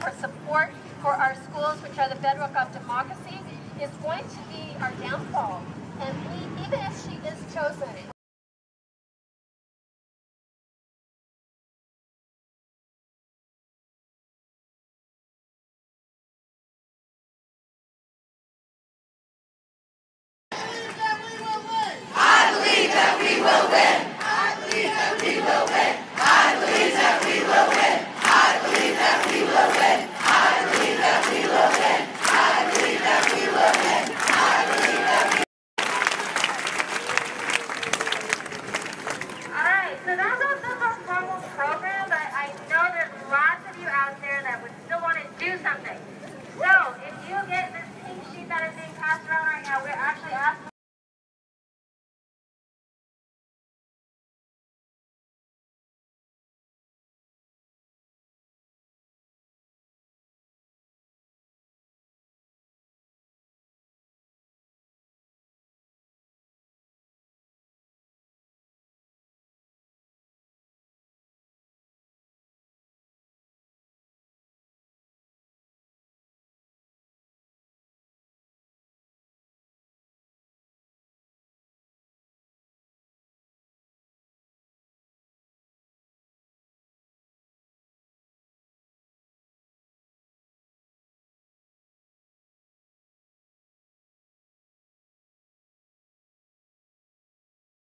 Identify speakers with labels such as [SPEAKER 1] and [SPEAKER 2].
[SPEAKER 1] for support for our schools, which are the bedrock of democracy, is going to be our downfall. And we, even if she is chosen,